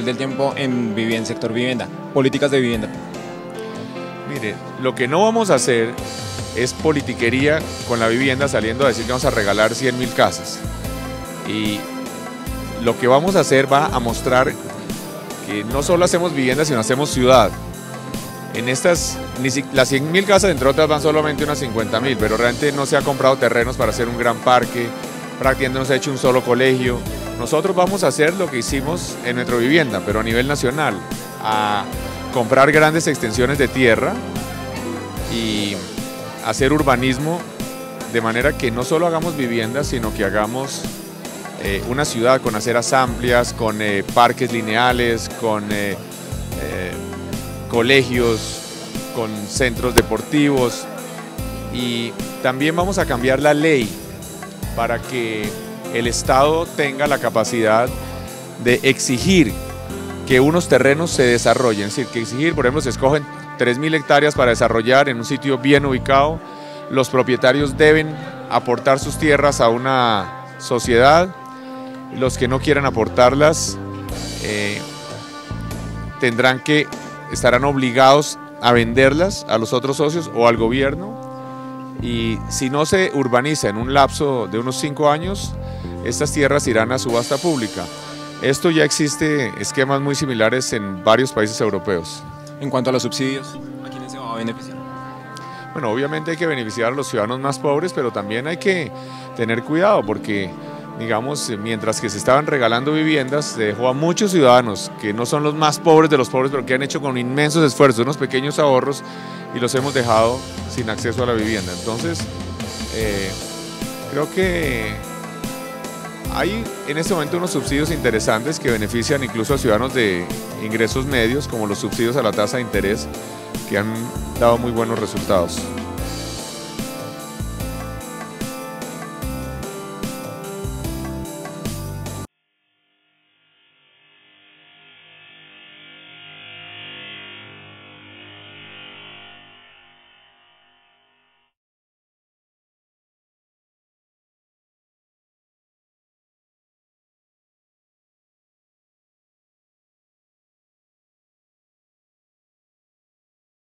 del tiempo en vivienda, sector vivienda, políticas de vivienda. Mire, lo que no vamos a hacer es politiquería con la vivienda saliendo a decir que vamos a regalar 100 mil casas. Y lo que vamos a hacer va a mostrar que no solo hacemos vivienda, sino hacemos ciudad. En estas, las 100 mil casas, entre otras, van solamente unas 50 mil, pero realmente no se ha comprado terrenos para hacer un gran parque, prácticamente no se ha hecho un solo colegio. Nosotros vamos a hacer lo que hicimos en nuestra vivienda, pero a nivel nacional, a comprar grandes extensiones de tierra y hacer urbanismo de manera que no solo hagamos viviendas, sino que hagamos eh, una ciudad con aceras amplias, con eh, parques lineales, con eh, colegios, con centros deportivos. Y también vamos a cambiar la ley para que el Estado tenga la capacidad de exigir que unos terrenos se desarrollen, es decir, que exigir, por ejemplo, se escogen 3.000 hectáreas para desarrollar en un sitio bien ubicado, los propietarios deben aportar sus tierras a una sociedad, los que no quieran aportarlas eh, tendrán que, estarán obligados a venderlas a los otros socios o al gobierno y si no se urbaniza en un lapso de unos cinco años, estas tierras irán a subasta pública. Esto ya existe esquemas muy similares en varios países europeos. En cuanto a los subsidios, ¿a quiénes se va a beneficiar? Bueno, obviamente hay que beneficiar a los ciudadanos más pobres, pero también hay que tener cuidado porque, digamos, mientras que se estaban regalando viviendas, se dejó a muchos ciudadanos que no son los más pobres de los pobres, pero que han hecho con inmensos esfuerzos, unos pequeños ahorros, y los hemos dejado sin acceso a la vivienda. Entonces, eh, creo que hay en este momento unos subsidios interesantes que benefician incluso a ciudadanos de ingresos medios, como los subsidios a la tasa de interés, que han dado muy buenos resultados.